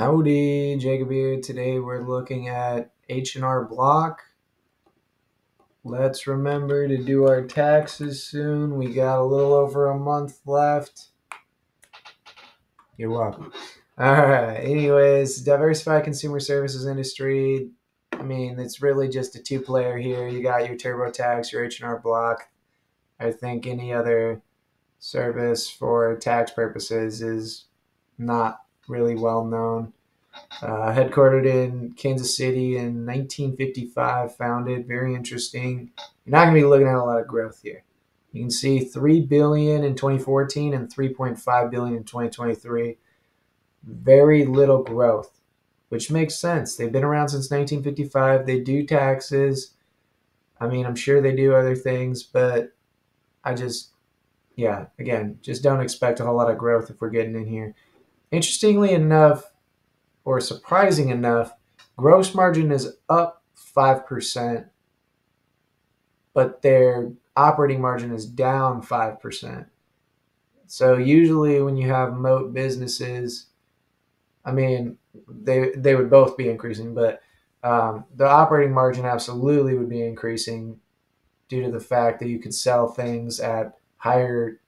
Howdy, Jacob here. Today we're looking at H&R Block. Let's remember to do our taxes soon. We got a little over a month left. You're welcome. All right. Anyways, diversified consumer services industry. I mean, it's really just a two-player here. You got your TurboTax, your H&R Block. I think any other service for tax purposes is not really well known. Uh, headquartered in Kansas City in 1955, founded. Very interesting. You're not going to be looking at a lot of growth here. You can see 3 billion in 2014 and 3.5 billion in 2023. Very little growth, which makes sense. They've been around since 1955. They do taxes. I mean, I'm sure they do other things, but I just, yeah, again, just don't expect a whole lot of growth if we're getting in here. Interestingly enough, or surprising enough, gross margin is up 5%, but their operating margin is down 5%. So usually when you have moat businesses, I mean, they they would both be increasing, but um, the operating margin absolutely would be increasing due to the fact that you could sell things at higher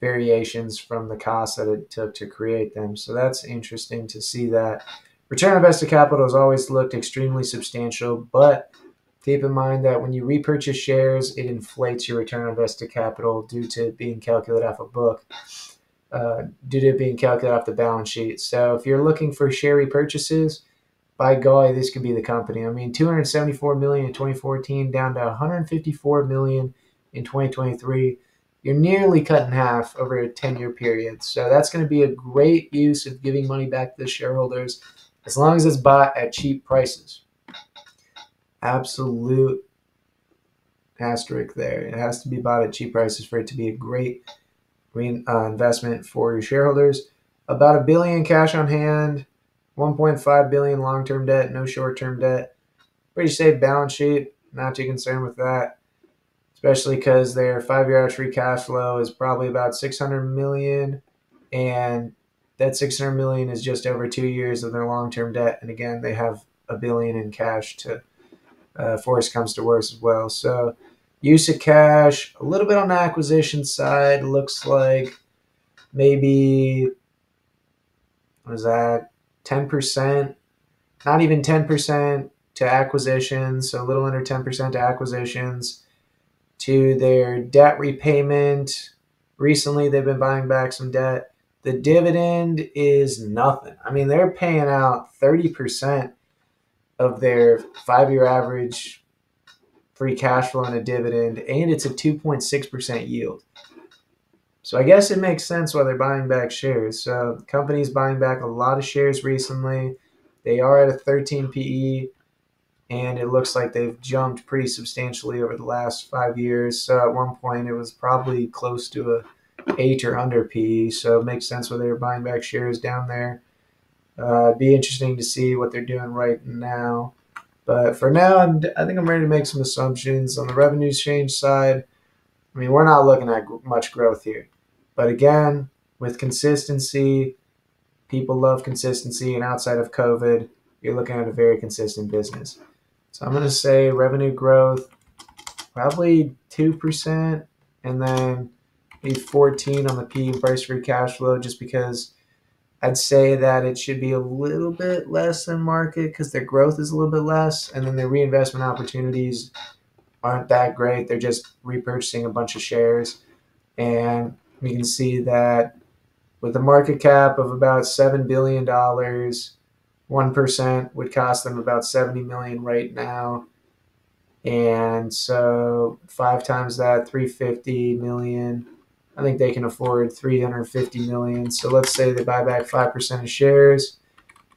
variations from the cost that it took to create them. So that's interesting to see that. Return on invested capital has always looked extremely substantial, but keep in mind that when you repurchase shares, it inflates your return on invested capital due to being calculated off a book, uh, due to being calculated off the balance sheet. So if you're looking for share repurchases, by golly, this could be the company. I mean, 274 million in 2014 down to 154 million in 2023 you're nearly cut in half over a 10 year period. So that's going to be a great use of giving money back to the shareholders as long as it's bought at cheap prices. Absolute asterisk there. It has to be bought at cheap prices for it to be a great green uh, investment for your shareholders. About a billion cash on hand, 1.5 billion long term debt, no short term debt. Pretty safe balance sheet. Not too concerned with that especially because their five-year free cash flow is probably about 600 million, and that 600 million is just over two years of their long-term debt. And again, they have a billion in cash to uh, force comes to worse as well. So use of cash, a little bit on the acquisition side, looks like maybe what is that 10%, not even 10% to acquisitions, so a little under 10% to acquisitions to their debt repayment. Recently, they've been buying back some debt. The dividend is nothing. I mean, they're paying out 30% of their five year average free cash flow in a dividend, and it's a 2.6% yield. So I guess it makes sense why they're buying back shares. So the company's buying back a lot of shares recently. They are at a 13 PE and it looks like they've jumped pretty substantially over the last five years. So at one point, it was probably close to a eight or under PE, so it makes sense why they were buying back shares down there. Uh, be interesting to see what they're doing right now. But for now, I'm, I think I'm ready to make some assumptions on the revenue change side. I mean, we're not looking at much growth here. But again, with consistency, people love consistency, and outside of COVID, you're looking at a very consistent business. So I'm going to say revenue growth probably 2% and then maybe 14 on the P price free cash flow just because I'd say that it should be a little bit less than market because their growth is a little bit less and then their reinvestment opportunities aren't that great. They're just repurchasing a bunch of shares. And we can see that with a market cap of about $7 billion, 1% would cost them about 70 million right now. And so five times that, 350 million. I think they can afford 350 million. So let's say they buy back 5% of shares.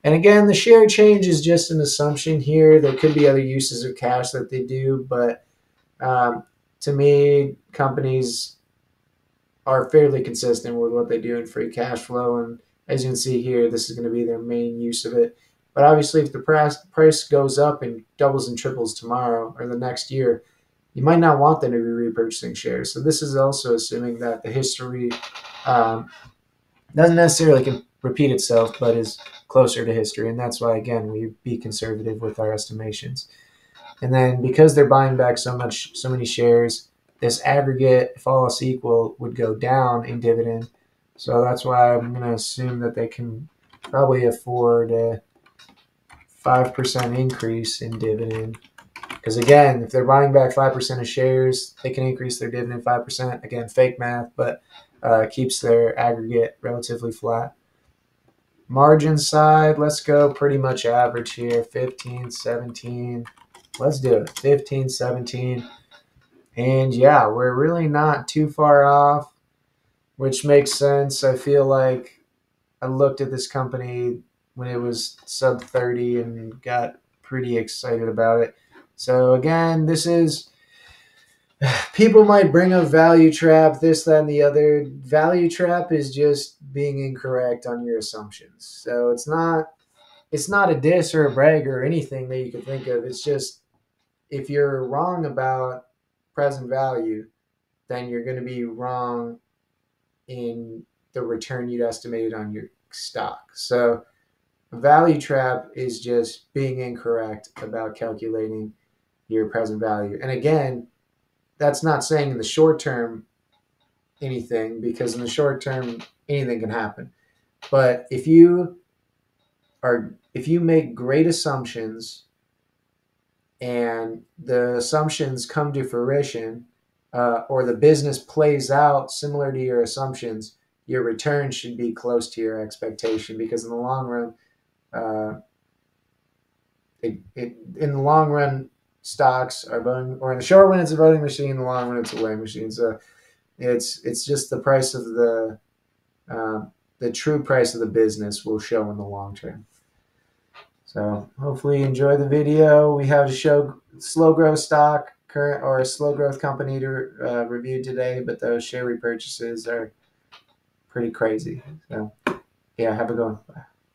And again, the share change is just an assumption here. There could be other uses of cash that they do, but um, to me, companies are fairly consistent with what they do in free cash flow. And as you can see here, this is going to be their main use of it. But obviously, if the price price goes up and doubles and triples tomorrow or the next year, you might not want them to be repurchasing shares. So this is also assuming that the history um, doesn't necessarily repeat itself, but is closer to history. And that's why, again, we be conservative with our estimations. And then because they're buying back so much, so many shares, this aggregate, if all else equal, would go down in dividend. So that's why I'm going to assume that they can probably afford a 5% increase in dividend. Because again, if they're buying back 5% of shares, they can increase their dividend 5%. Again, fake math, but uh, keeps their aggregate relatively flat. Margin side, let's go pretty much average here 15, 17. Let's do it 15, 17. And yeah, we're really not too far off, which makes sense. I feel like I looked at this company when it was sub 30 and got pretty excited about it. So again, this is people might bring up value trap, this, that, and the other. Value trap is just being incorrect on your assumptions. So it's not it's not a diss or a brag or anything that you could think of. It's just if you're wrong about present value, then you're going to be wrong in the return you'd estimated on your stock. So value trap is just being incorrect about calculating your present value. And again, that's not saying in the short term anything because in the short term anything can happen. But if you are if you make great assumptions and the assumptions come to fruition uh, or the business plays out similar to your assumptions, your return should be close to your expectation because in the long run, uh, it, it, in the long run, stocks are voting, or in the short run, it's a voting machine. In the long run, it's a weighing machine. So it's it's just the price of the uh, the true price of the business will show in the long term. So hopefully you enjoy the video. We have to show slow growth stock current or slow growth company to uh, review today, but those share repurchases are pretty crazy. So yeah, have a good one.